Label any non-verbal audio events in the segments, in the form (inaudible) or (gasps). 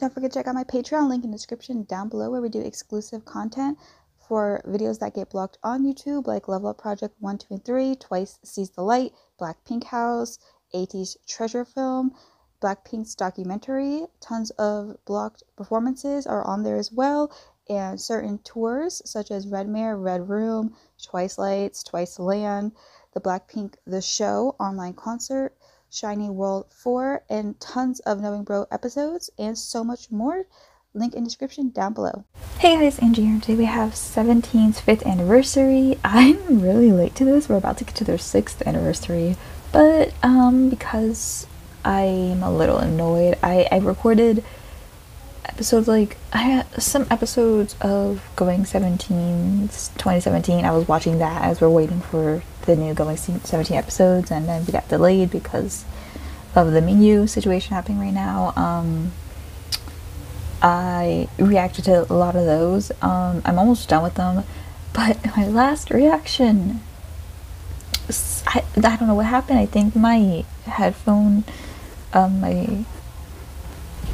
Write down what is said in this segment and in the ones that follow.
Don't forget to check out my Patreon link in the description down below where we do exclusive content for videos that get blocked on YouTube, like Level Up Project 1, 2, and 3, Twice Sees the Light, Blackpink House, ATEEZ Treasure Film, Blackpink's documentary. Tons of blocked performances are on there as well, and certain tours such as Red Mare, Red Room, Twice Lights, Twice Land, the Blackpink The Show online concert, SHINee World 4, and tons of Knowing Bro episodes, and so much more. Link in description down below. Hey guys, Angie here. Today we have 17's 5th anniversary. (laughs) I'm really late to this. We're about to get to their 6th anniversary. But um, because I'm a little annoyed, I, I recorded episodes like I had some episodes of Going 17 2017. I was watching that as we're waiting for the new Going 17 episodes, and then we got delayed because of the menu situation happening right now. Um, I reacted to a lot of those. Um, I'm almost done with them, (laughs) but my last reaction, I, I don't know what happened. I think my headphone, um, my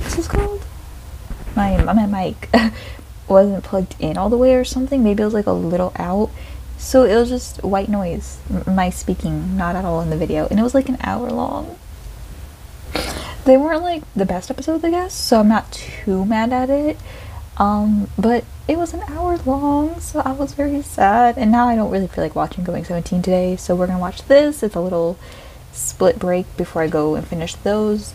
what's this called? My my mic (laughs) wasn't plugged in all the way or something. Maybe it was like a little out. So it was just white noise, my speaking, not at all in the video, and it was like an hour long they weren't like the best episodes, I guess, so I'm not too mad at it. Um, but it was an hour long, so I was very sad. And now I don't really feel like watching Going 17 today, so we're gonna watch this. It's a little split break before I go and finish those.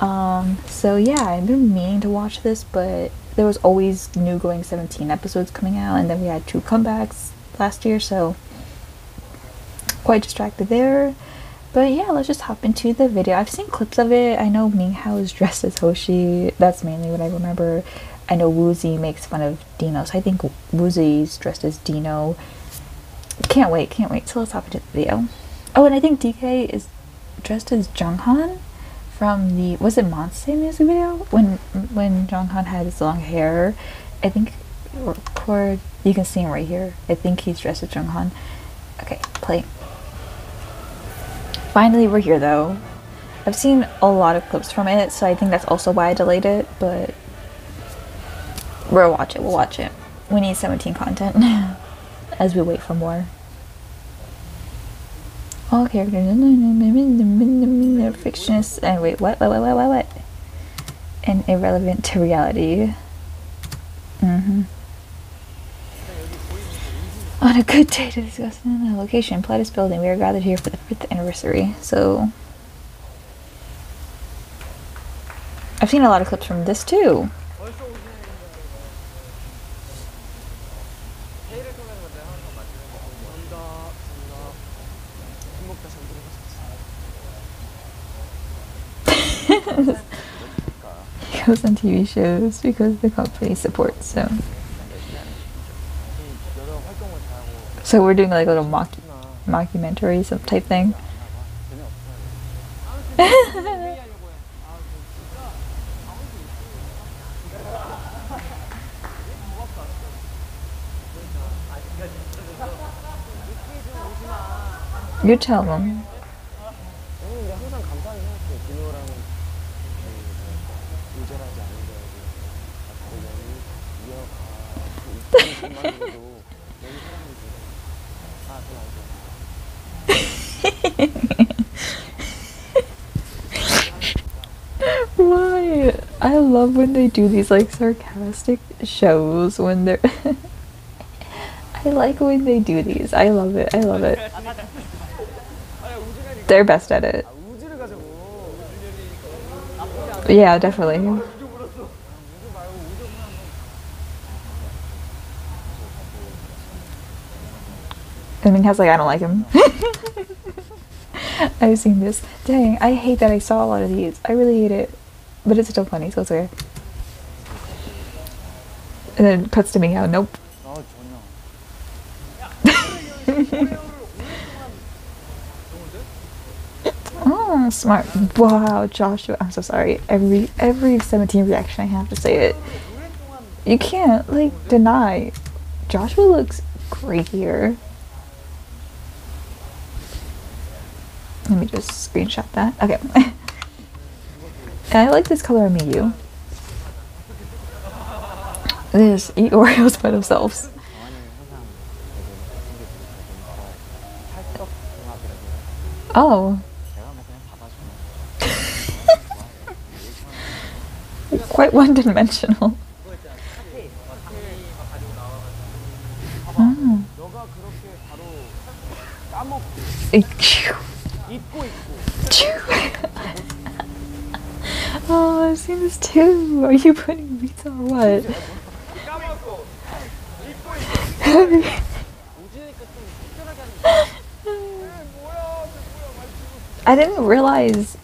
Um, so yeah, I've been meaning to watch this, but there was always new Going 17 episodes coming out, and then we had two comebacks last year, so quite distracted there. But yeah, let's just hop into the video. I've seen clips of it. I know Minghao is dressed as Hoshi. That's mainly what I remember. I know Woozi makes fun of Dino, so I think Woozi's dressed as Dino. Can't wait, can't wait. So let's hop into the video. Oh, and I think DK is dressed as Jeonghan from the was it Monster music video when when Jeonghan had his long hair. I think or you can see him right here. I think he's dressed as Jeonghan. Okay, play. Finally, we're here though. I've seen a lot of clips from it, so I think that's also why I delayed it, but we'll watch it, we'll watch it. We need 17 content (laughs) as we wait for more. All characters are fictitious and wait, what, what, what, what, what, what? And irrelevant to reality. Mm-hmm. On a good day to discuss the location, Pilatus building, we are gathered here for the fifth anniversary. So, I've seen a lot of clips from this too. (laughs) goes on TV shows because the company supports him. So we're doing like a little mock mockumentary some type thing. you tell them. Love when they do these like sarcastic shows when they're. (laughs) I like when they do these. I love it. I love it. They're best at it. Yeah, definitely. And Ming has like, I don't like him. (laughs) I've seen this. Dang, I hate that I saw a lot of these. I really hate it. But it's still funny, so it's weird. And then it cuts to me out, nope. (laughs) oh, smart. Wow, Joshua. I'm so sorry. Every every 17 reaction I have to say it. You can't, like, deny. Joshua looks great here. Let me just screenshot that. Okay. (laughs) and I like this color of Miyu. Just eat (laughs) Oreos by themselves. Oh. (laughs) Quite one dimensional. Oh. Hmm. (laughs) oh, I've seen this too. Are you putting pizza or what? (laughs) I didn't realize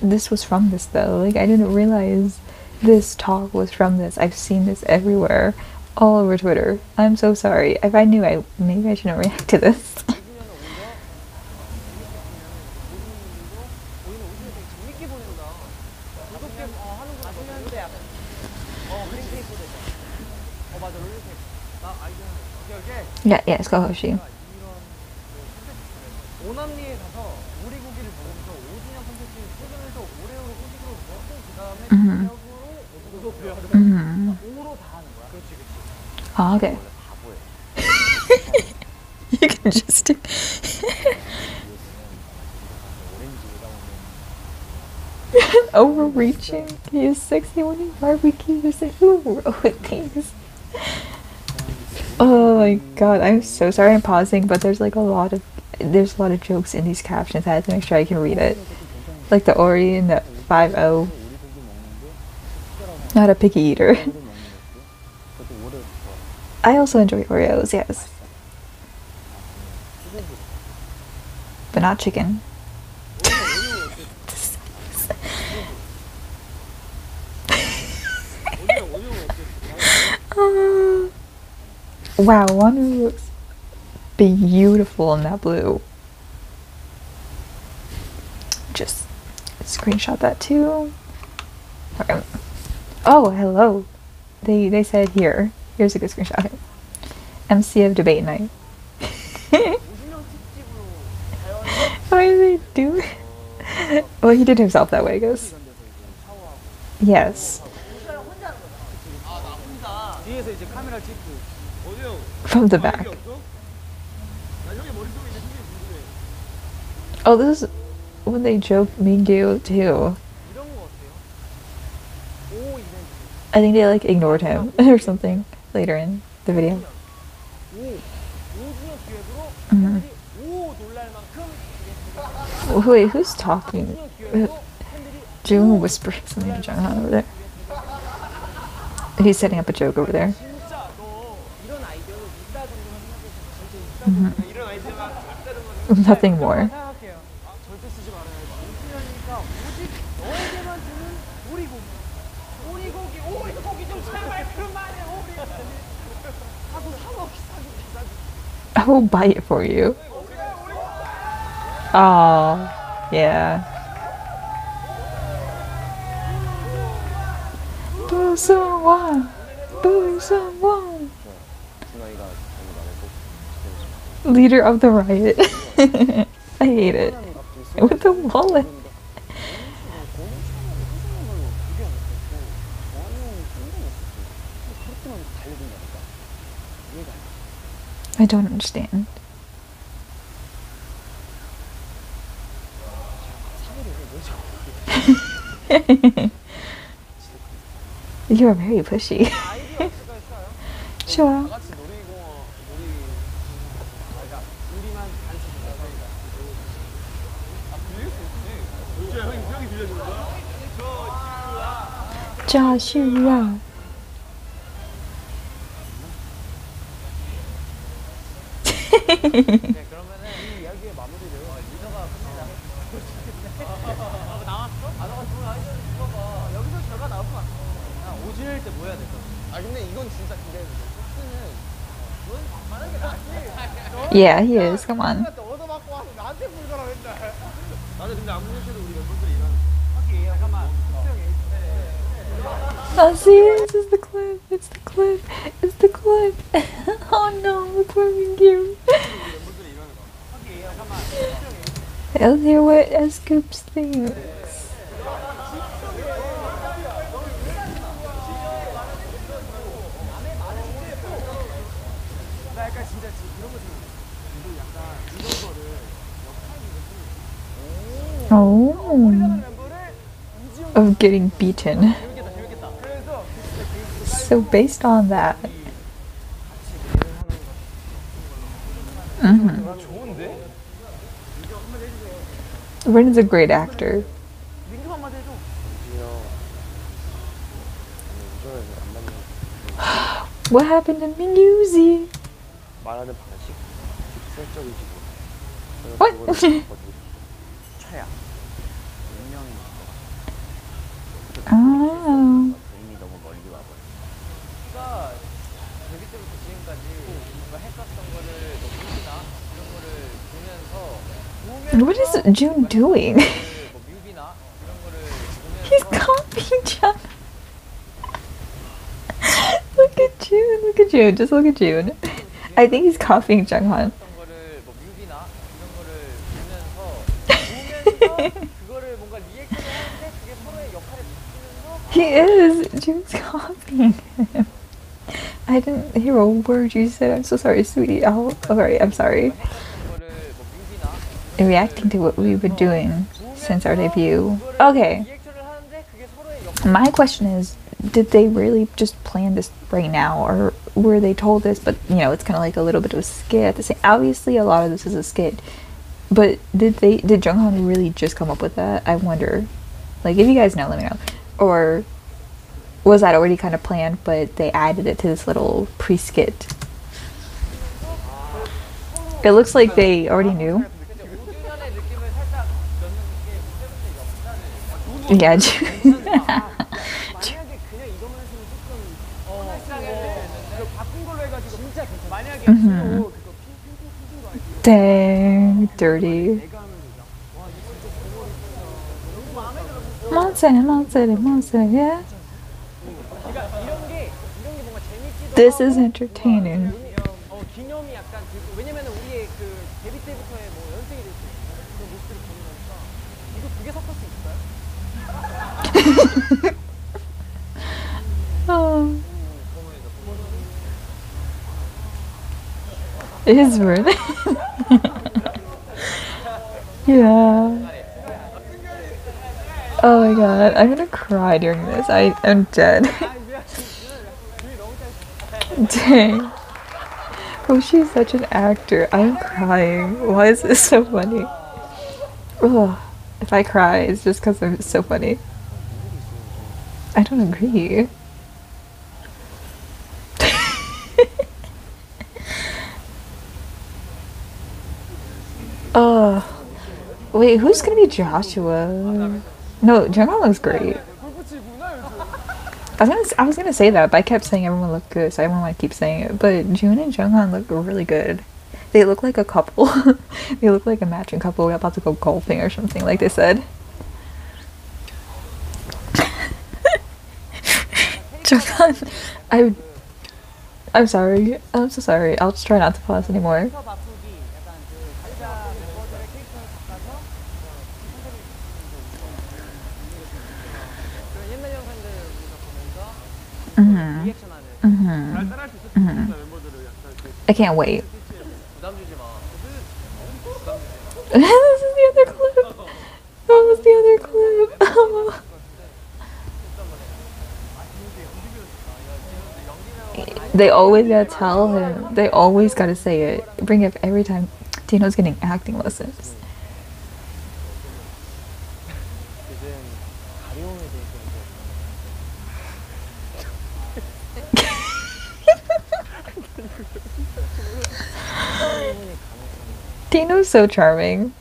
this was from this though. Like I didn't realize this talk was from this. I've seen this everywhere, all over Twitter. I'm so sorry. If I knew, I maybe I shouldn't react to this. (laughs) Yeah, yeah, let's go Hoshi. Mm-hmm. Mm-hmm. Oh, okay. (laughs) you can just do (laughs) overreaching. He is sexy when he barbecues who wrote these? My god, I'm so sorry I'm pausing, but there's like a lot of there's a lot of jokes in these captions. I had to make sure I can read it. Like the Ori and the 5 0. Not a picky eater. (laughs) I also enjoy Oreos, yes. But not chicken. Wow, Wonwoo looks beautiful in that blue. Just screenshot that too. Okay. Oh, hello. They they said here. Here's a good screenshot. MC of debate night. Why did they do? well, he did himself that way, I guess. Yes, from the back. Oh, this is when they joke Mingyu too. I think they like ignored him (laughs) or something later in the video. Mm -hmm. Wait, who's talking? Jun whispering something to over there. He's setting up a joke over there. Mm-hmm. (laughs) Nothing more. I will buy it for you. Oh, yeah. Leader of the riot. (laughs) I hate it. With the wallet. I don't understand. (laughs) you are very pushy. (laughs) sure. 진짜 싫어. Yeah, he is. Come on. Oh, see, this is the cliff. It's the cliff. It's the cliff. (laughs) oh no, The climbing gear. came. I'll hear what S.Coups thinks. Oh, of getting beaten. So based on that. Mm-hmm. is a great actor. (gasps) what happened to Minuzi? What? (laughs) oh. What is Jun doing? (laughs) He's copying John. (laughs) look at Jun, look at Jun, just look at Jun. I think he's copying Jeonghan. (laughs) he is. Jun's copying him. I didn't hear a word you said. I'm so sorry, sweetie. Oh, sorry. I'm sorry reacting to what we've been doing since our debut. Okay. My question is did they really just plan this right now or were they told this but you know it's kind of like a little bit of a skit at the same obviously a lot of this is a skit but did they did jeonghan really just come up with that i wonder like if you guys know let me know or was that already kind of planned but they added it to this little pre-skit it looks like they already knew 넣는 게 그때부터 역사를 Yeah. Ju- 만약에 그냥 이거만 했으면 조금 어, 그 바꾼 걸로 해가지고 진짜 괜찮아. 만약에 음흠. 또 그거 핑핑 핑핑 거 알지? Dang, dirty. 내가 하면 되죠. 와 Oh. It is weird. yeah. Oh my god, I'm gonna cry during this. I am dead. Dang. Oh, she's such an actor. I'm crying. Why is this so funny? Ugh. If I cry, it's just because it's so funny. I don't agree. uh, (laughs) wait, who's gonna be Joshua? No, Jungkook looks great. I was gonna, I was gonna say that, but I kept saying everyone looked good, so I didn't want to keep saying it. But Jun and Jeonghan look really good. They look like a couple. (laughs) they look like a matching couple We're about to go golfing or something, like they said. Shogun, I, I'm sorry. I'm so sorry. I'll just try not to pause anymore. Mm-hmm. Mm-hmm. I can't wait. (laughs) this is the other clip. That was the other clip. (laughs) They always gotta tell him. They always gotta say it. Bring it up every time. Dino's getting acting lessons. (laughs) Dino's so charming.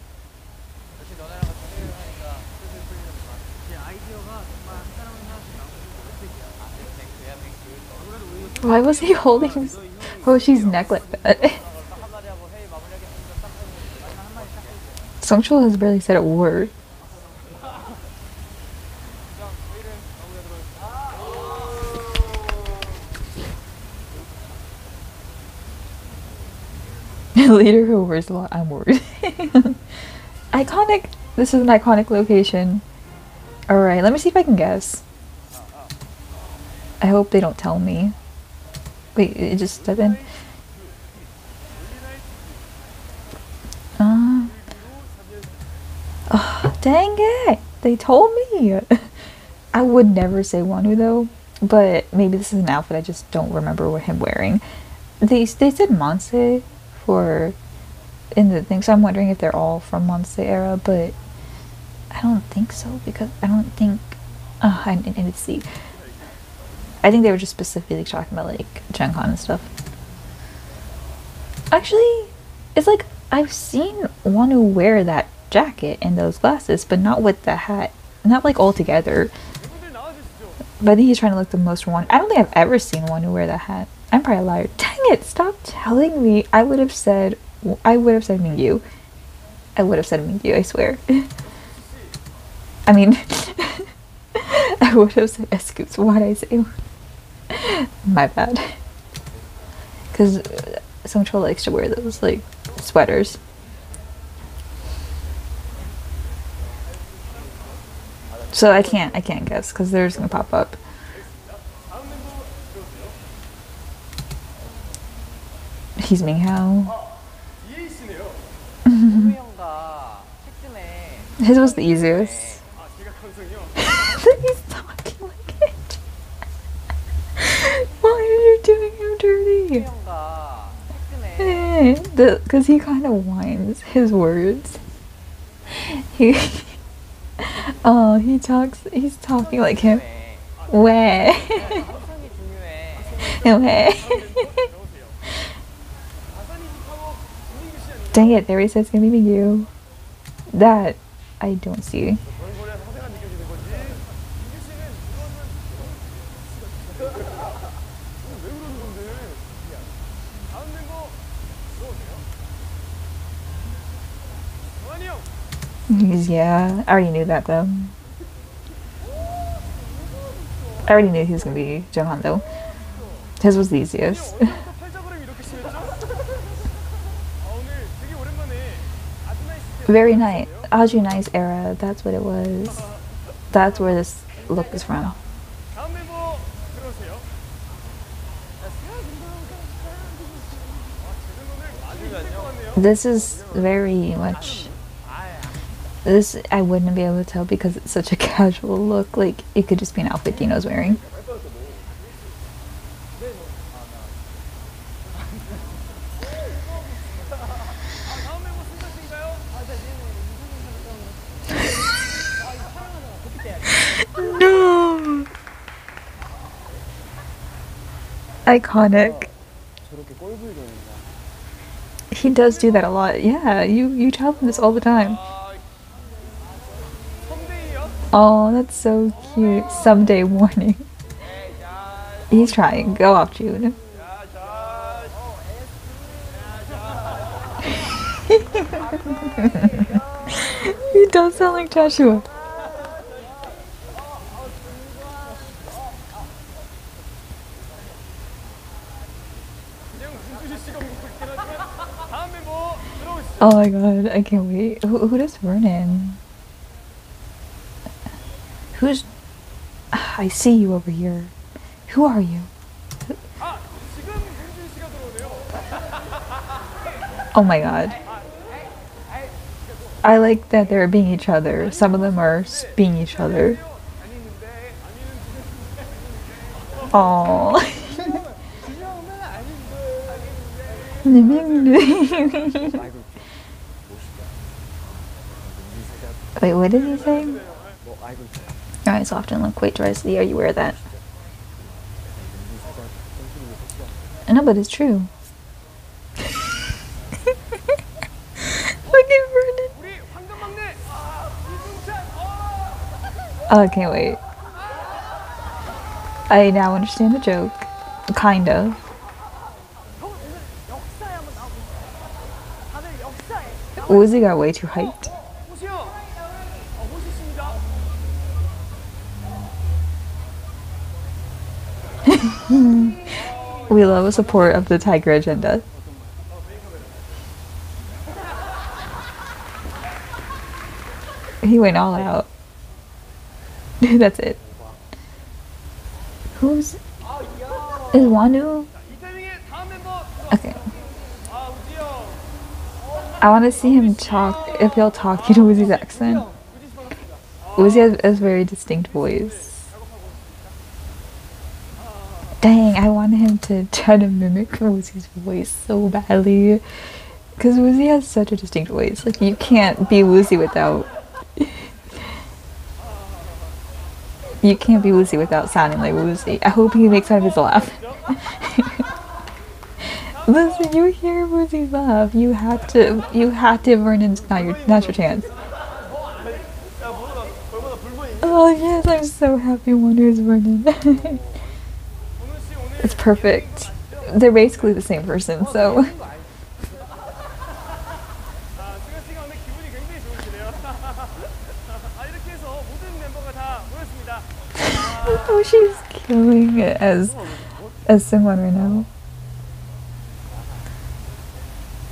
Why was he holding Hoshi's oh, neck like that? (laughs) Seungcheol has barely said a word. (laughs) Leader who wears a lot, I'm worried. (laughs) iconic. This is an iconic location. Alright, let me see if I can guess. I hope they don't tell me. Wait, it just step in? Uh, oh, dang it! They told me! (laughs) I would never say Wonwoo though, but maybe this is an outfit I just don't remember what him wearing. They, they said Mansae for in the thing, so I'm wondering if they're all from Mansae era, but I don't think so because I don't think. Oh, I, I need to see. I think they were just specifically talking about like Gen Con and stuff. Actually, it's like I've seen Wonwoo wear that jacket and those glasses, but not with the hat. Not like all together. But I think he's trying to look the most one. I don't think I've ever seen Wonwoo wear that hat. I'm probably a liar. Dang it! Stop telling me. I would have said. I would have said Mingyu. I would have said Mingyu. I swear. (laughs) I mean, (laughs) I would have said S.Coups. Why did I say? (laughs) My bad. Because Seungcheol likes to wear those, like, sweaters. So I can't, I can't guess, because they're just going to pop up. He's me, how? (laughs) His was the easiest. (laughs) are you doing him dirty? Because he kind of whines his words. He, (laughs) oh, he talks. He's talking like him. Where? (laughs) Where? (laughs) Dang it, there he says, gonna be you. That I don't see. yeah, I already knew that though. I already knew he was gonna be Johan though. His was the easiest. (laughs) Very nice. Aju Nice era, that's what it was. That's where this look is from. This is very much this, I wouldn't be able to tell because it's such a (laughs) casual look. Like, it could just be an outfit Dino's wearing. (laughs) no! Iconic. He does do that a lot. Yeah, you, you tell him this all the time. Oh, that's so cute. Someday warning. He's trying. Go off, Jun. (laughs) he does sound like Joshua. Oh my god, I can't wait. Who, who does Vernon? Who's. I see you over here. Who are you? Oh my god. I like that they're being each other. Some of them are being each other. Oh. (laughs) Wait, what did he say? eyes often look quite drowsily. Are you aware that? I know, but it's true. Look at Vernon. Oh, I can't wait. I now understand the joke. Kind of. Woozi got way too hyped. (laughs) we love the support of the Tiger Agenda. He went all out. (laughs) That's it. Who's. Is Wonwoo? Okay. I want to see him talk, if he'll talk in Woozi's accent. Woozi has a very distinct voice. Want him to try to mimic Woozi's voice so badly. Because Woozi has such a distinct voice. Like, you can't be Woozi without. you can't be Woozi without sounding like Woozi. I hope he makes fun of his laugh. (laughs) Listen, you hear Woozi's laugh. You have to. You have to. Vernon's not your. Not your chance. Oh yes, I'm so happy Wonder is Vernon. (laughs) It's perfect. They're basically the same person, so. (laughs) oh, she's killing it as as someone right now.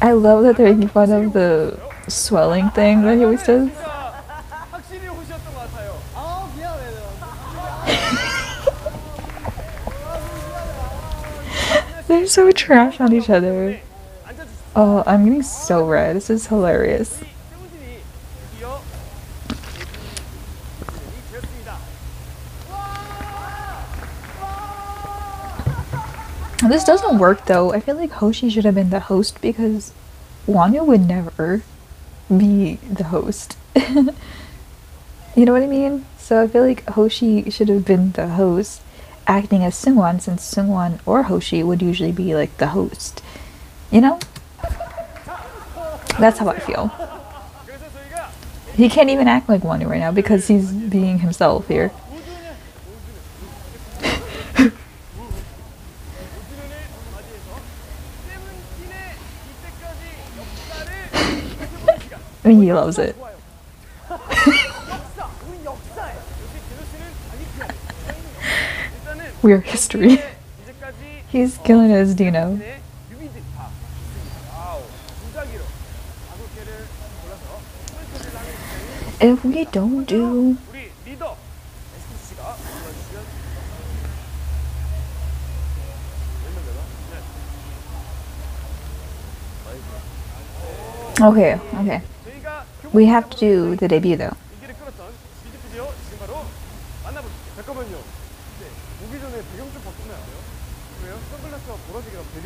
I love that they're making fun of the swelling thing that he always does. so trash on each other. Oh, I'm getting so red. This is hilarious. This doesn't work though. I feel like Hoshi should have been the host because Wonwoo would never be the host. (laughs) you know what I mean? So I feel like Hoshi should have been the host acting as Seungkwan since Seungkwan or Hoshi would usually be like the host. You know? That's how I feel. He can't even act like Wonwoo right now because he's being himself here. (laughs) he loves it. We are history. (laughs) He's killing his Dino. If we don't do Okay, okay. We have to do the debut though.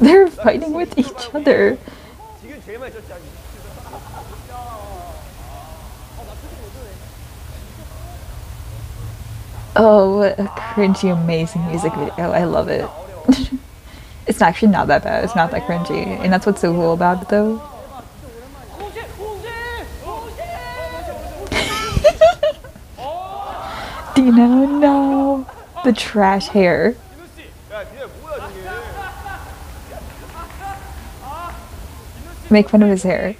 They're fighting with each other. Oh, what a cringy, amazing music video. I love it. (laughs) it's actually not that bad. It's not that cringy. And that's what's so cool about it, though. (laughs) Dino, no! The trash hair. make fun of his hair.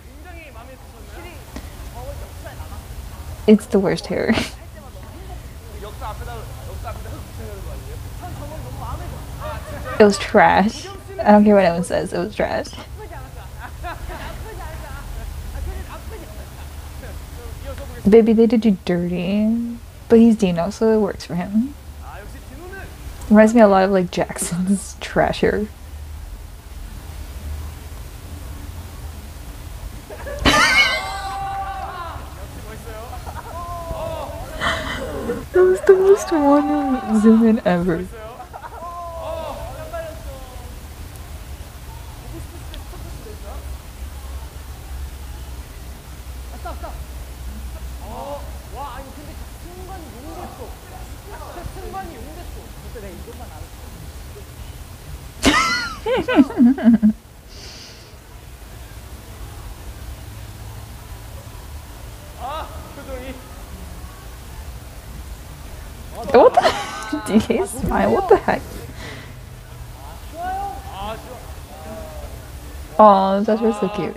It's the worst hair. it was trash. I don't care what anyone says, it was trash. Baby, they did you dirty. But he's Dino, so it works for him. Reminds me a lot of like Jackson's (laughs) trash hair. Zoom in ever. DK smile, what the heck? Oh, that's so cute.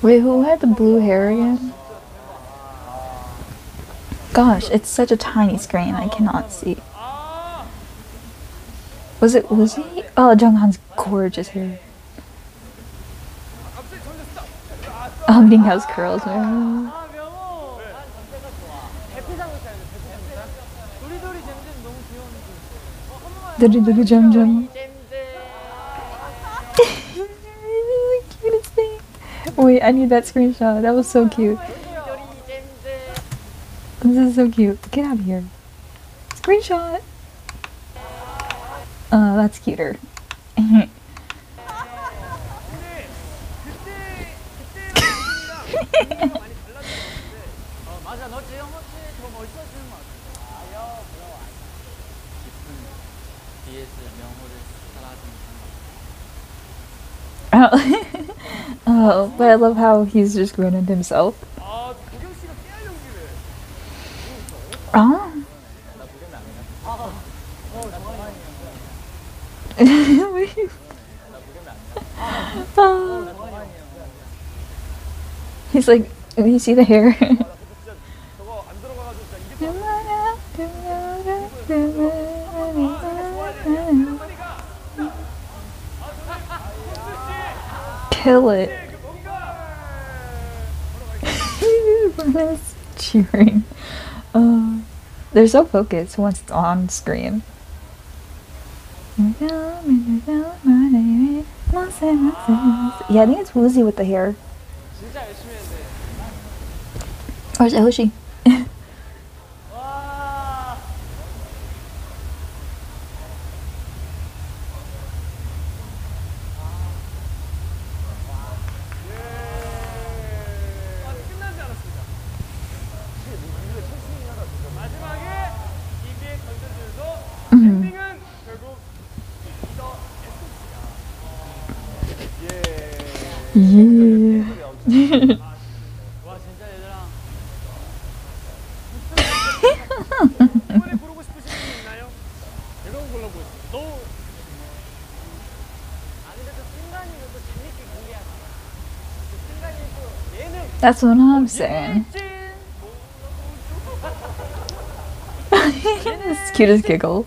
Wait, who had the blue hair again? Gosh, it's such a tiny screen, I cannot see. Was it Woozi? Oh, Jeonghan's gorgeous hair. Omni has curls man. Doody jum jum. the. Wait, I need that screenshot. That was so cute. This is so cute. Get out of here. Screenshot. Uh, that's cuter. (laughs) But I love how he's just grown into himself. Oh. (laughs) oh. He's like, you see the hair? (laughs) cheering. Uh, they're so focused once it's on screen. Yeah, I think it's Woozi with the hair. Where's Ehoshi? That's what I'm saying. (laughs) it's cutest giggle. (laughs)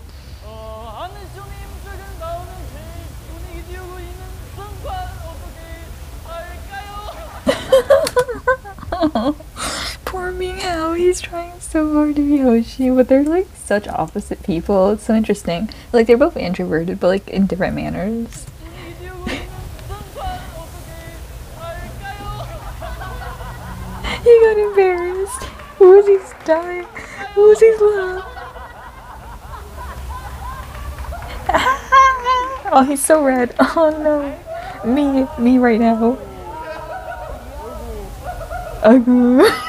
Poor Minghao. he's trying so hard to be Hoshi, but they're like such opposite people. It's so interesting. Like they're both introverted, but like in different manners. dying. Love. (laughs) oh, he's so red. (laughs) Oh no. Me, me right now. Oh. (laughs)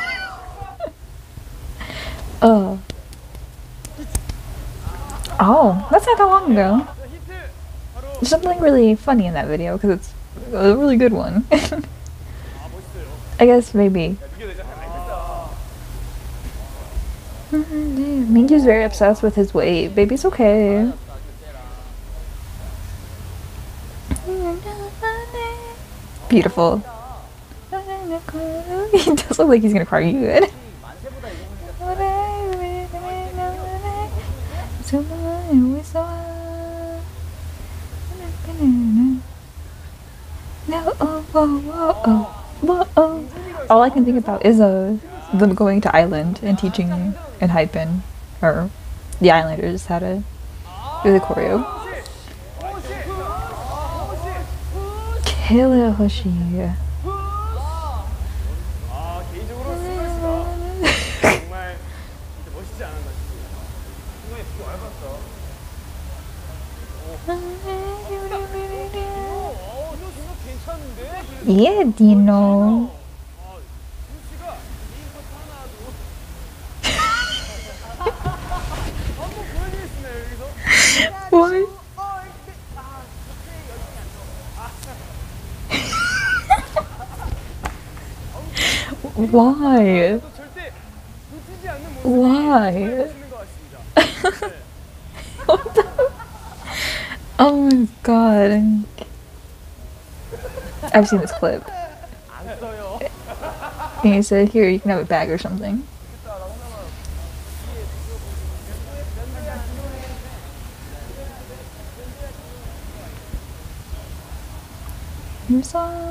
Oh, that's not that long ago. There's something really funny in that video because it's a really good one. I guess maybe Minky's very obsessed with his weight. Baby's okay. Beautiful. (laughs) He does look like he's gonna cry. You good? All I can think about is uh, them going to I-LAND and teaching ENHYPEN, or the Islanders, how to do the choreo. Kill it, Hoshi. (laughs) 아개 Why? Why? (laughs) Oh my god. I've seen this clip. And he said, Here, you can have a bag or something. You saw.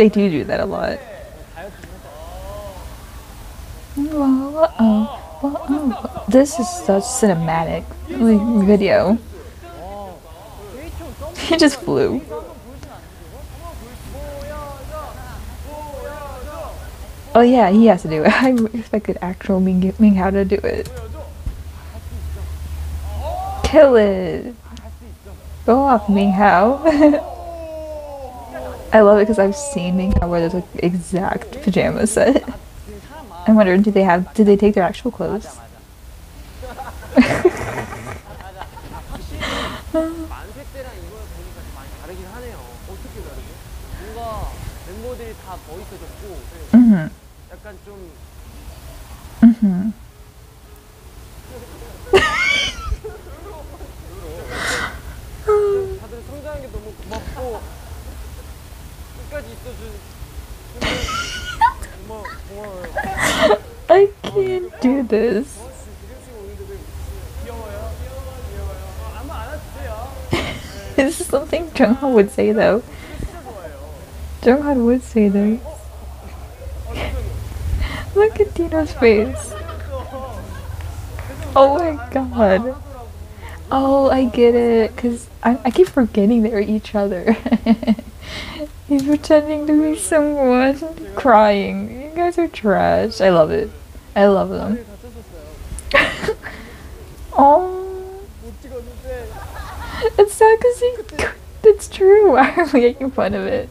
They do do that a lot. This is such cinematic like, video. (laughs) He just flew. Oh yeah, he has to do it. (laughs) I expected actual Ming, Minghao to do it. Kill it! Go off, Minghao. (laughs) I love it because I've seen Minghao wear this like, exact pajama set. I'm wondering, did they have? Did they take their actual clothes? 만세 (laughs) mm-hmm. mm-hmm. I can't do this. (laughs) this is something Jung Ho would say though. Jung Ho would say though. (laughs) Look at Dino's face. Oh my god. Oh, I get it. Cause I, I keep forgetting they're each other. (laughs) He's pretending to be someone crying. You guys are trash. I love it. I love them. (laughs) oh. It's sad because he. (laughs) It's true. (laughs) Why are we making fun of it?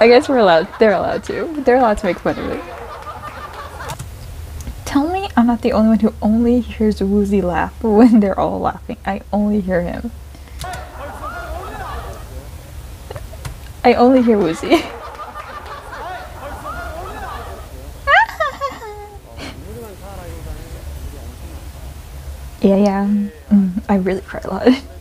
I guess we're allowed. They're allowed to. They're allowed to make fun of it. Tell me I'm not the only one who only hears Woozi laugh when they're all laughing. I only hear him. I only hear Woozi. (laughs) yeah, yeah. Mm, I really cry a lot. (laughs)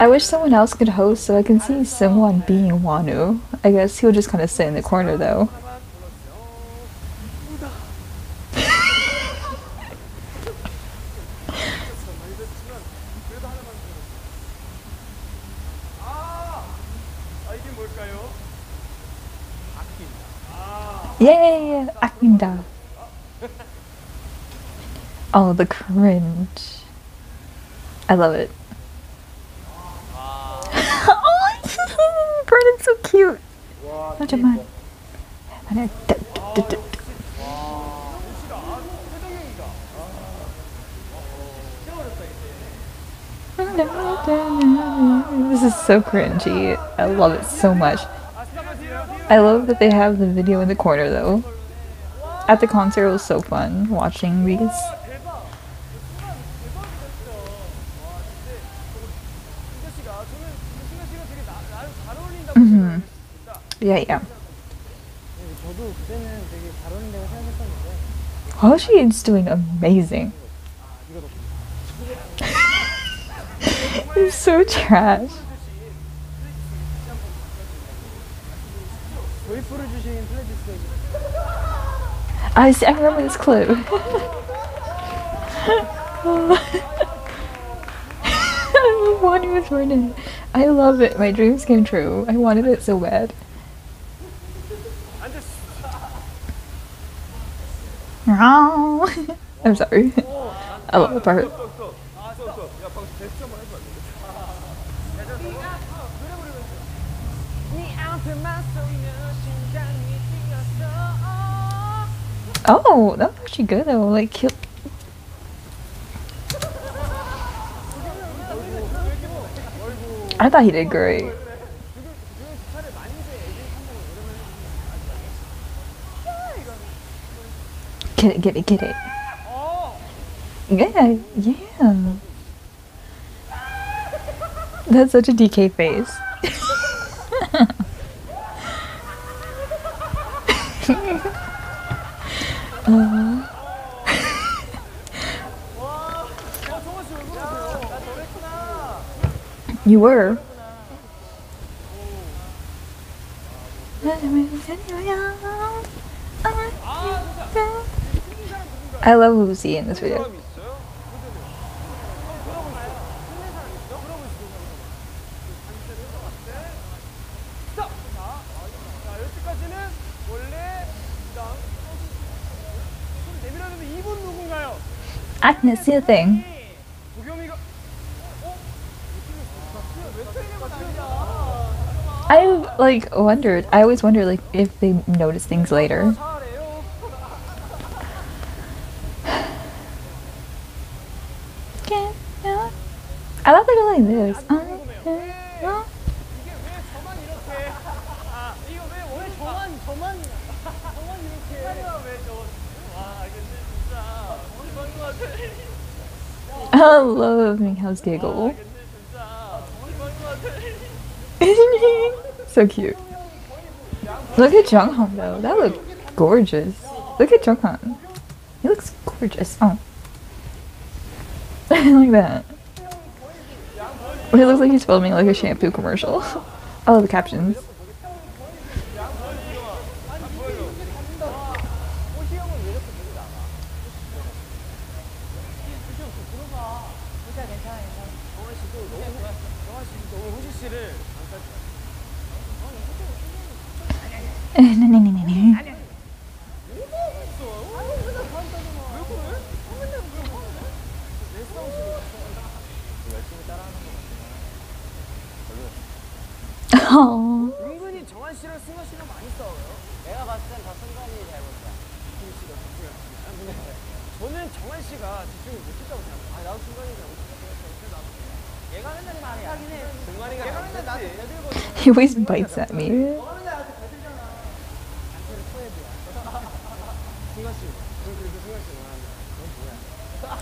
I wish someone else could host so I can see someone being Wonwoo. I guess he'll just kind of sit in the corner though. Yay! Akinda! Oh, the cringe. I love it. 잠깐만. 하나, 뚜, 뚜, 뚜, 뚜. 최동영이가 세월했다 이제. This is so cringy. I love it so much. 아, 시작하세요. I love that they have the video in the corner though. At the concert, it was so fun watching these. 생각했습니다. Yeah, yeah. 저도 그때는 되게 잘 어울린다고 생각했었는데 Hoshi is doing amazing. He's so trash. 도입부를 주신 플레디스 I see, I remember this clip. I love Wani with Vernon. I love it. My dreams came true. I wanted it so bad. (laughs) I'm sorry. I love the part. Oh, that was actually good though. Like, cute. I thought he did great. Get it, get it, get it. Yeah, yeah. That's such a DK face. uh. you were. I love Lucy in this video. I didn't see a thing. I like wondered. I always wonder like if they notice things later. this. 어? Um, I love Minghao's giggle. (laughs) so cute. Look at Jeonghan though. That looks gorgeous. Look at Jeonghan. He looks gorgeous. Oh. (laughs) like that. He looks like he's filming like a shampoo commercial. (laughs) Oh, the captions. He always bites at me.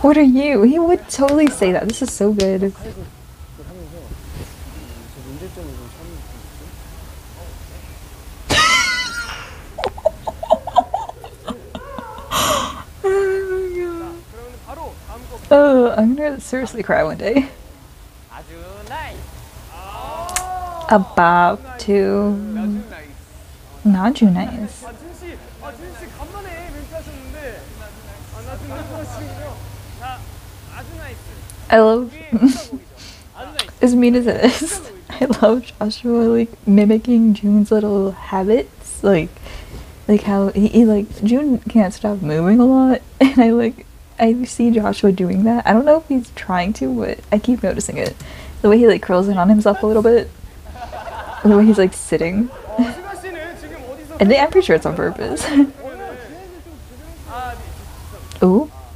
What are you? He would totally say that. This is so good. (laughs) oh, I'm gonna seriously cry one day. about to Naju nice. I love (laughs) as mean as it is. (laughs) I love Joshua like mimicking Jun's little habits, like like how he, he like June can't stop moving a lot, (laughs) and I like I see Joshua doing that. I don't know if he's trying to, but I keep noticing it. The way he like curls in on himself a little bit the way he's like sitting. (laughs) and I'm pretty sure it's on purpose. (laughs) Ooh. (laughs)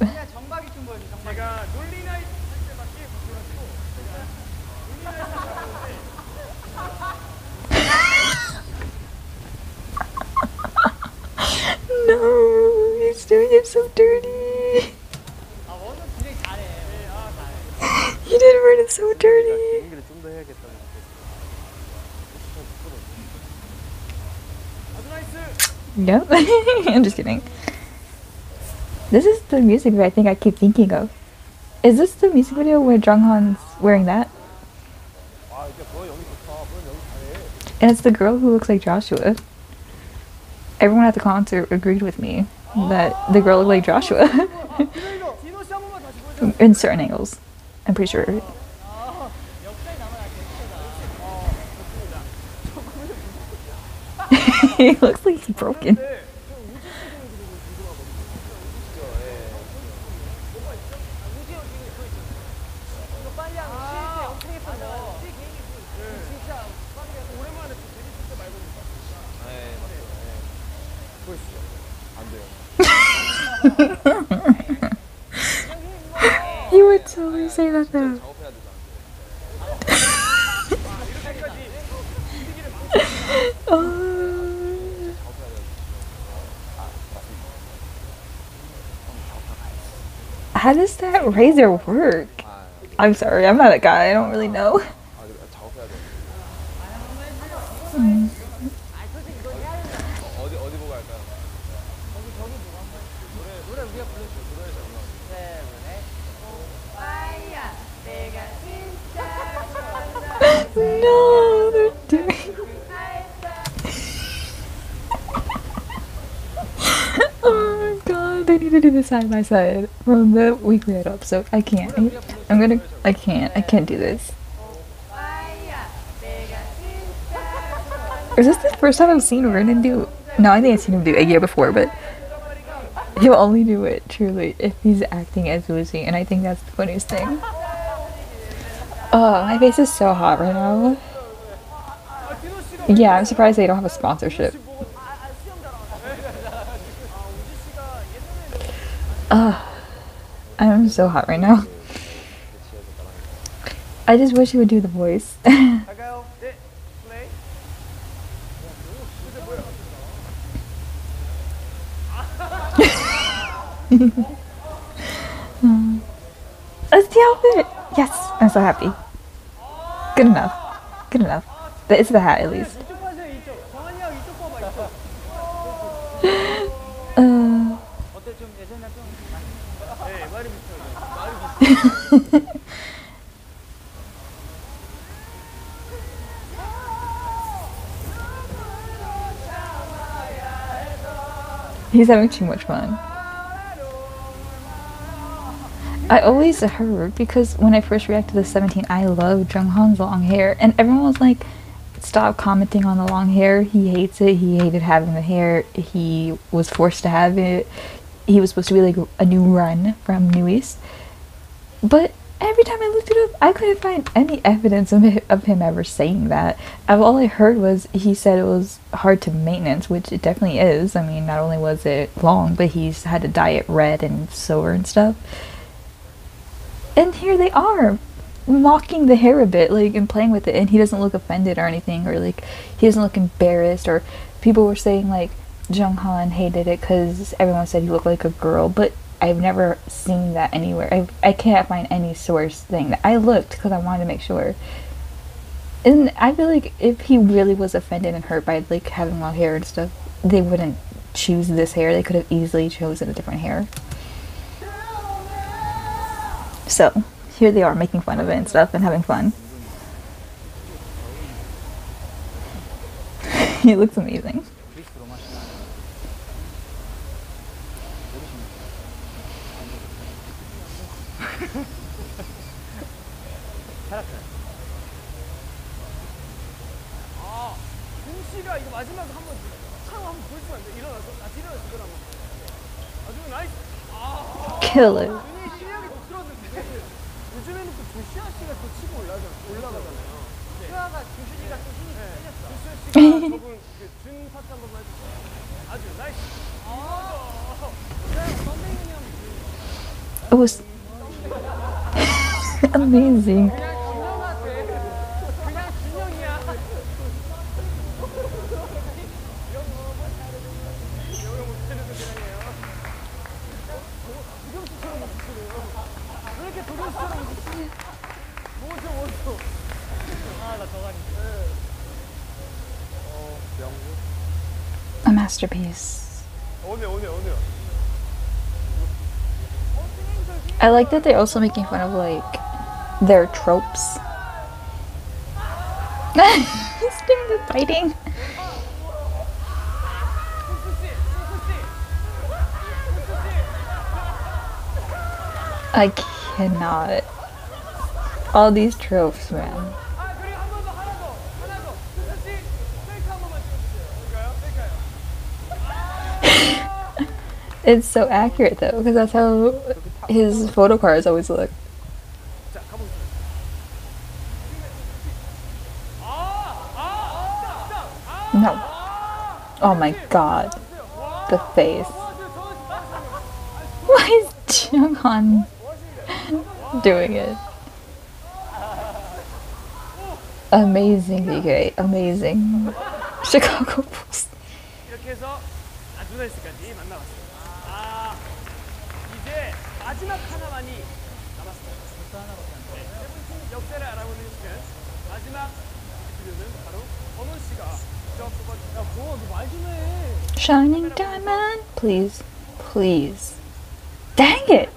no, he's doing it so dirty. he did word it so dirty. No, (laughs) I'm just kidding. This is the music video I think I keep thinking of. Is this the music video where Jeonghan's wearing that? And it's the girl who looks like Joshua. Everyone at the concert agreed with me that the girl looked like Joshua. (laughs) In certain angles, I'm pretty sure. (laughs) he looks like he's broken. (laughs) you would totally say that though. (laughs) oh. How does that razor work? I'm sorry, I'm not a guy. I don't really know. Do this side by side from the weekly idol episode. I can't. I'm gonna. I can't. I can't do this. Is this the first time I've seen Vernon do? No, I think I've seen him do a year before, but he'll only do it truly if he's acting as Lucy, and I think that's the funniest thing. Oh, my face is so hot right now. Yeah, I'm surprised they don't have a sponsorship. Ugh. I'm so hot right now. I just wish he would do the voice. (laughs) that's the outfit! Yes, I'm so happy. Good enough. Good enough. It's the hat at least. (laughs) he's having too much fun. I always heard because when I first reacted to 17, I love Jeonghan's long hair, and everyone was like, "Stop commenting on the long hair. He hates it. He hated having the hair. He was forced to have it. He was supposed to be like a new run from NU'EST." But every time I looked it up, I couldn't find any evidence of, of him ever saying that. All I heard was he said it was hard to maintenance, which it definitely is. I mean, not only was it long, but he's had to dye it red and sore and stuff. And here they are, mocking the hair a bit, like, and playing with it, and he doesn't look offended or anything, or like, he doesn't look embarrassed, or people were saying, like, Jeonghan hated it because everyone said he looked like a girl, but I've never seen that anywhere. I, I can't find any source thing that I looked because I wanted to make sure. And I feel like if he really was offended and hurt by like having long hair and stuff, they wouldn't choose this hair. They could have easily chosen a different hair. So here they are making fun of it and stuff and having fun. (laughs) he looks amazing. 형 (laughs) It was (laughs) amazing. masterpiece. I like that they're also making fun of like their tropes. (laughs) He's doing the fighting. I cannot. All these tropes, man. It's so accurate though, because that's how his photo cards always look. No. Oh my god. The face. (laughs) Why is Jeonghan doing it? Amazing, DK. (laughs) Amazing. Chicago Bulls. 마지막 하나만이 남았습니다. 벌써 하나밖에 안 돼. 세븐틴 역사를 알아보는 시간. 마지막 주제는 바로 번원 씨가 직접 뽑아준. 야, 뭐, 너말좀 해. Shining Diamond. Please. Please. Dang it!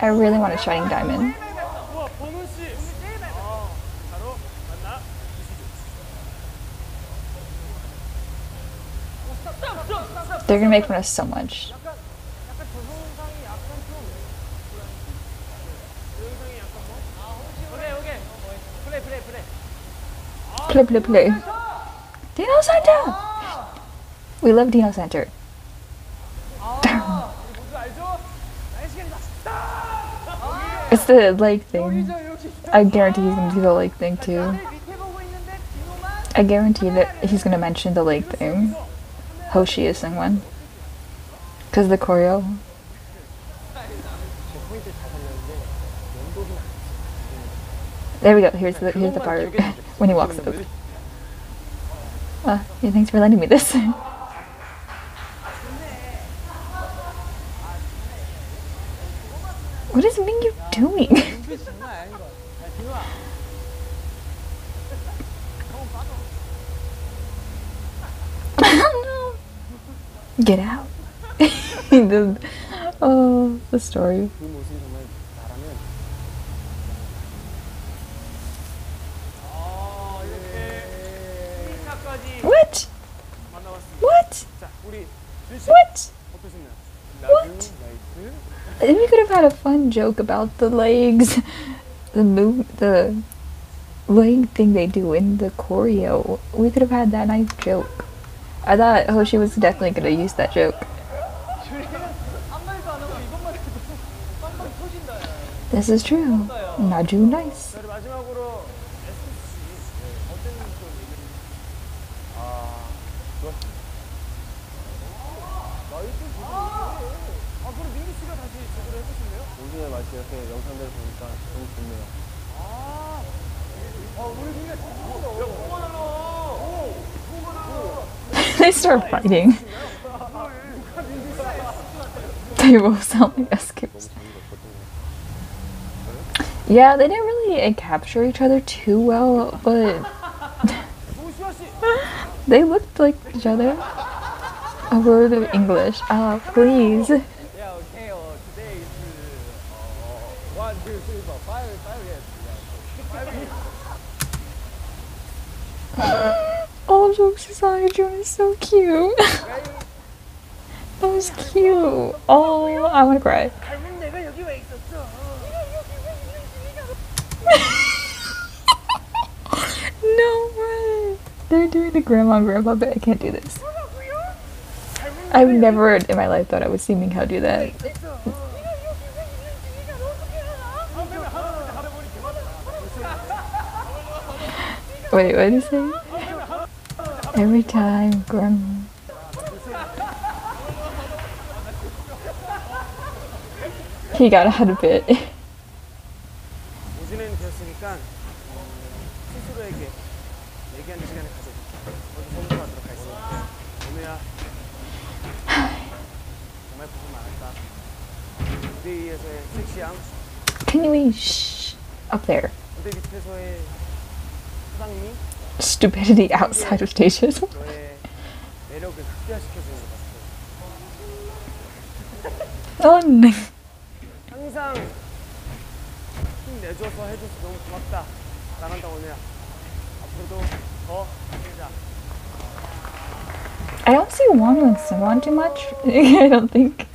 I really want a Shining Diamond. 우와, 번원 씨. 아, 바로 만나 주시죠. 어, 스탑, 스탑, 스탑, 스탑, 스탑. They're gonna make fun of so much. Play, play, play. Dino Center! We love Dino Center. it's the lake thing. I guarantee he's gonna do the lake thing too. I guarantee that he's gonna mention the lake thing. Hoshi is someone. Cause the choreo. There we go, here's the here's the part. (laughs) when he walks over. Uh, yeah, thanks for lending me this. (laughs) what is Mingyu it you're doing? (laughs) Get out. (laughs) oh, the story. had a fun joke about the legs, (laughs) the move, the leg thing they do in the choreo. We could have had that nice joke. I thought oh, Hoshi was definitely gonna use that joke. (laughs) This is true. Not too nice. 이 이렇게 영상들 보니까 너무 좋네요 아, 아 우리 민기가 잘 먹어. 야, 뭐가 달라? 오, 뭐가 달라? they start fighting. they both sound like escapes. Yeah, they didn't really uh, capture each other too well, but (laughs) 조슈아 씨. they looked like each other. A word of English. Ah, please. we received about All jokes aside, Joan is so cute. (laughs) that was cute. Oh, I want to cry. (laughs) no way. They're doing the grandma and grandpa, bit. I can't do this. I've never in my life thought I would see Minghao do that. Wait, what did he say? Every time Grum. He got out of bit. (sighs) Can you shh up there? Stupidity outside of stages. 너의 (laughs) 매력을 극대화시켜주는 것 같아. Oh no. 항상 힘 내줘서 해줘서 너무 고맙다. 사랑한다 오늘야. 앞으로도 더 힘내자. I don't see Wano and Simon too much. (laughs) I don't think.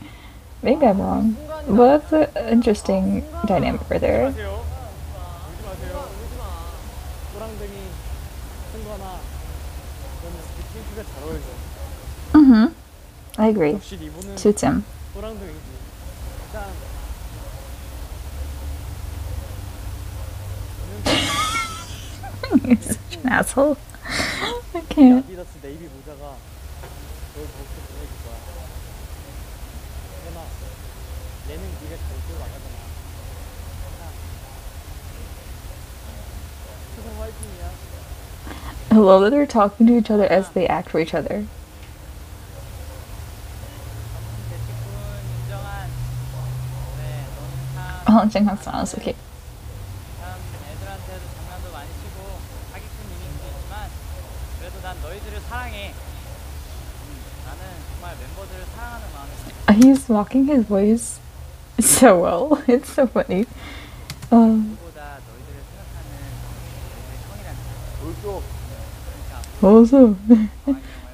Maybe I'm wrong. But that's an interesting dynamic right there. Mm-hmm. I agree. Suits him. You're such an asshole. I can't. I love that they're talking to each other as they act for each other. 사랑하는 마음이 He's mocking his voice so well. (laughs) It's so funny. Um, 누 (laughs)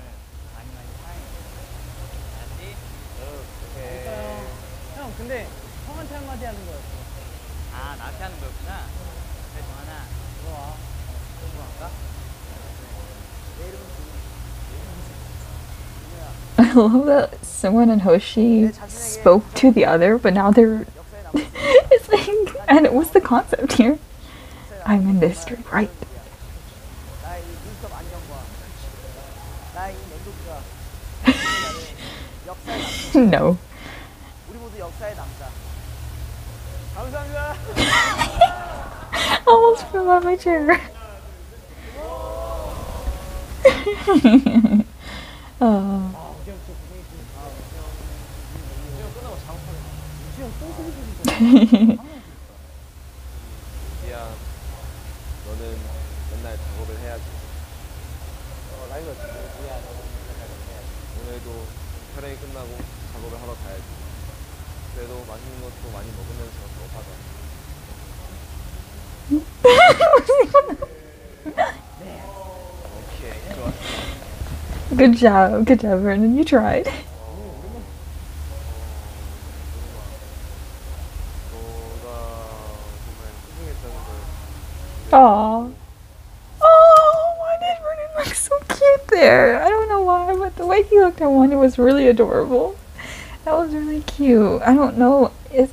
I love that someone in Hoshi spoke to the other, but now they're. (laughs) it's like, and what's the concept here? I'm in this street, right? (laughs) no. (laughs) Almost fell off my chair. oh. Good job, good job, Vernon. You tried. Aww. Oh, why did Vernon look so cute there? I don't know why, but the way he looked at one, it was really adorable. That was really cute. I don't know. if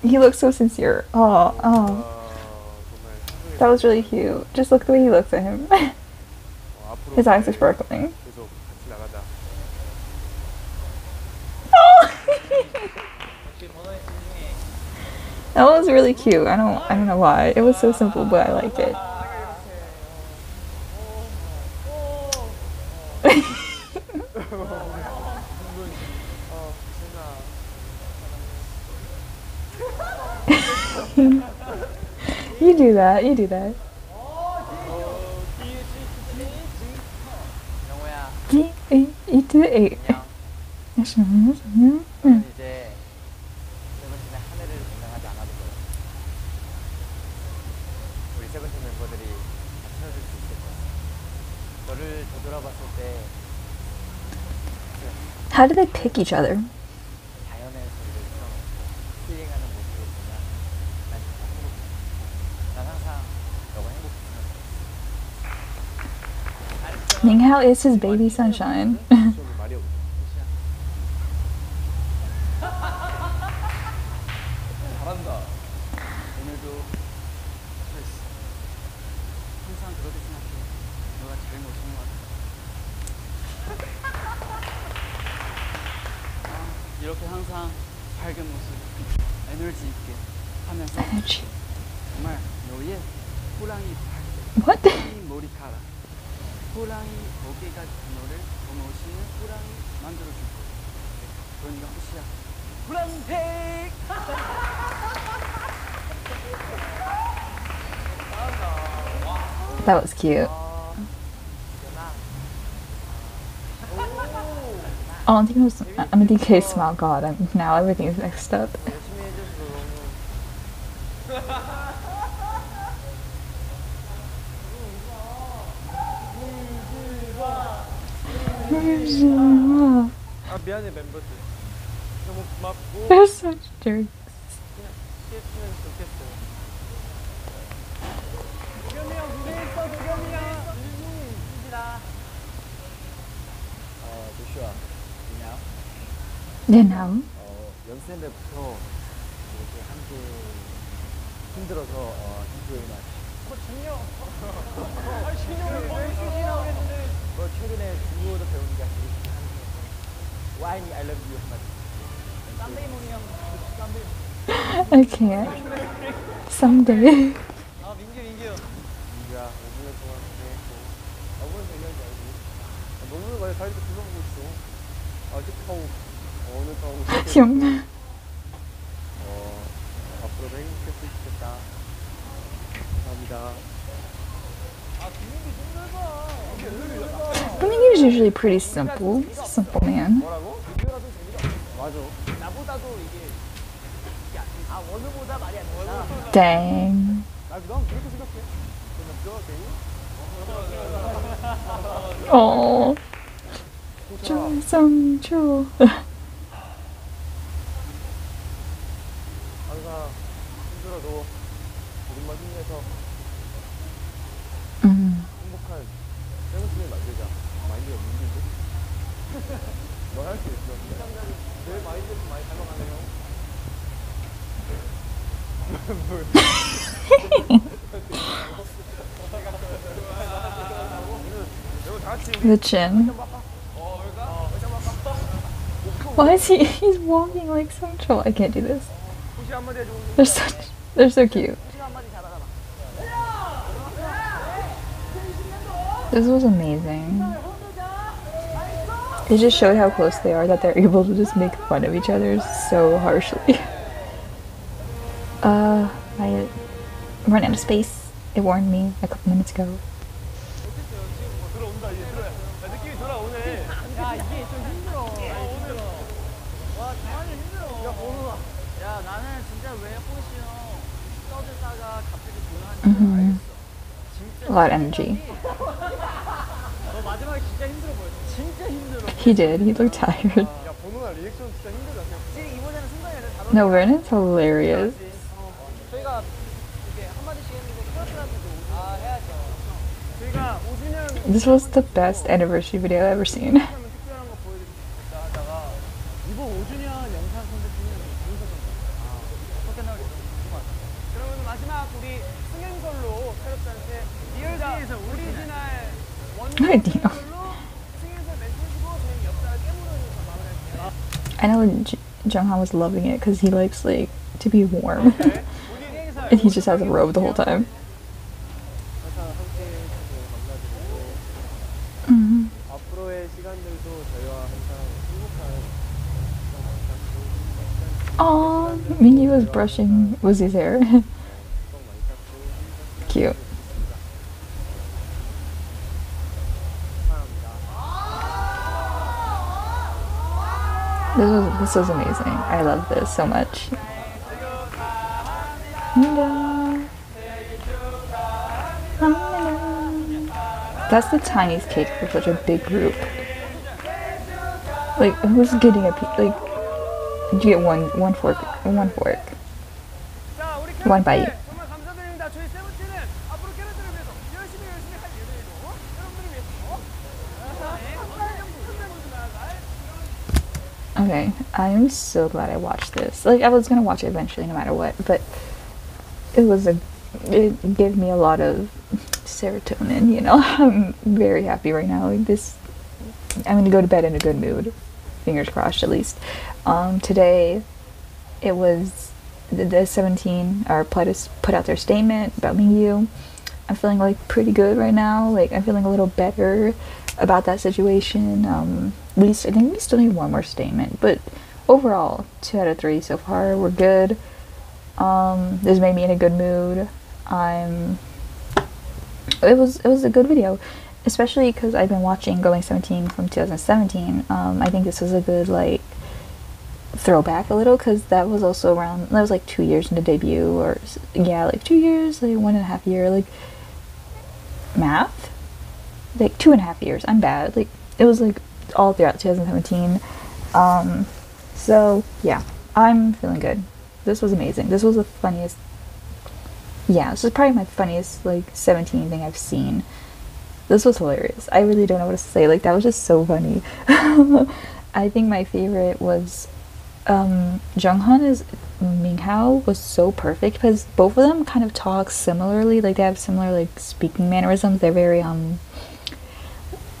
he looked so sincere. Oh, oh. That was really cute. Just look the way he looks at him. (laughs) His eyes are sparkling. That was really cute. I don't I don't know why. It was so simple, but I liked it. (laughs) you do that. You do that. You do Eight. (laughs) How do they pick each other? Minghao is his baby sunshine. 이렇게 항상 밝은 모습 에너지 있게 하면서 Energy. 정말 너의 호랑이 What? 발, 이 머리카락 호랑이 어깨가 너를 더 멋있는 호랑이 만들어줄 거야 그러니까 호시야 호랑이색 That was cute. Oh, I think it was. I mean, DK smile. God, I'm, now everything is mixed up. They're such jerks. (laughs) I can't. Someday. 아 민규 민규 민규야 5년 동안 고생했고 아 오늘 얘기하지 알지 아, 너무 많이 다리도 불러보고 있어. 아직하고 어느 타고 Hyung. 어 앞으로도 행복했을 좋겠다. 감사합니다. Domingue is usually pretty simple. He's a simple man. 어느보다 말이 안 된다. 네. 아, 땡. 어. 조성조. 항상 힘들어도 우리만 힘내서 음. 행복한 생각을 만들자. 마인드가 문제지. 뭘할수 (laughs) 있어. 내 마인드도 많이 닮아. the chin. Why is he? He's walking like some troll. I can't do this. They're so, they're so cute. This was amazing. They just showed how close they are that they're able to just make fun of each other so harshly. (laughs) Uh, I ran out of space. It warned me a couple minutes ago. Mm -hmm. A lot of energy. He did. He looked tired. (laughs) No, Vernon's hilarious. This was the best anniversary video I've ever seen. I know Jeonghan was loving it because he likes like to be warm, (laughs) and he just has a robe the whole time. Oh, Minnie was brushing was hair. (laughs) Cute. This was this was amazing. I love this so much. That's the tiniest cake for such a big group. Like who's getting a piece? Like you get one one fork one fork. One bite. Okay, I am so glad I watched this. Like I was gonna watch it eventually, no matter what, but it was a it gave me a lot of serotonin. You know, (laughs) I'm very happy right now. Like this, I'm gonna go to bed in a good mood. Fingers crossed, at least. Um, today, it was the, the 17 or put put out their statement about Mingyu. I'm feeling like pretty good right now. Like I'm feeling a little better about that situation. Um, least I think we still need one more statement, but overall, two out of three so far. We're good. Um, this made me in a good mood. I'm. It was it was a good video, especially because I've been watching Going 17 from 2017. Um, I think this was a good like throwback a little because that was also around that was like two years into debut or yeah like two years like one and a half year like math? Like two and a half years i'm bad like it was like all throughout 2017 um so yeah i'm feeling good. This was amazing. This was the funniest yeah this is probably my funniest like 17 thing i've seen this was hilarious. I really don't know what to say. Like that was just so funny. (laughs) I think my favorite was um Jeonghan is Minghao was so perfect because both of them kind of talk similarly. Like they have similar like speaking mannerisms. They're very um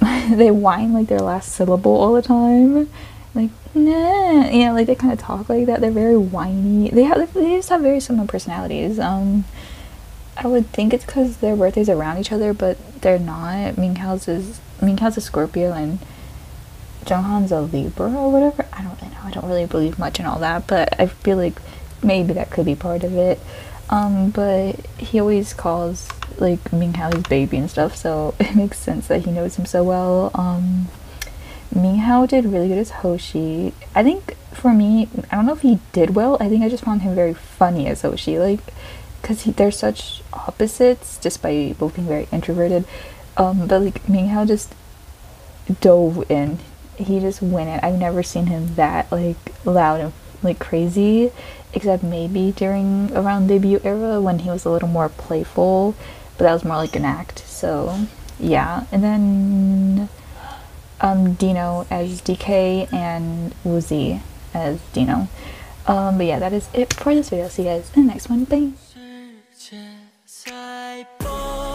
(laughs) they whine like their last syllable all the time. Like nah. You know like they kind of talk like that. They're very whiny. They have they just have very similar personalities. Um I would think it's because their birthdays are around each other but they're not Minghao's is Minghao's a Scorpio and Jeonghan's a Libra or whatever. I don't really know. I don't really believe much in all that, but I feel like maybe that could be part of it. Um, but he always calls like Minghao his baby and stuff, so (laughs) it makes sense that he knows him so well. Um, Minghao did really good as Hoshi. I think for me, I don't know if he did well. I think I just found him very funny as Hoshi, like because they're such opposites, despite both being very introverted. Um, but like Minghao just dove in. He just went it. I've never seen him that like loud and like crazy, except maybe during around debut era when he was a little more playful, but that was more like an act. So yeah, and then um, Dino as DK and Woozi as Dino. Um, but yeah, that is it for this video. See you guys in the next one. Bye. 在ช่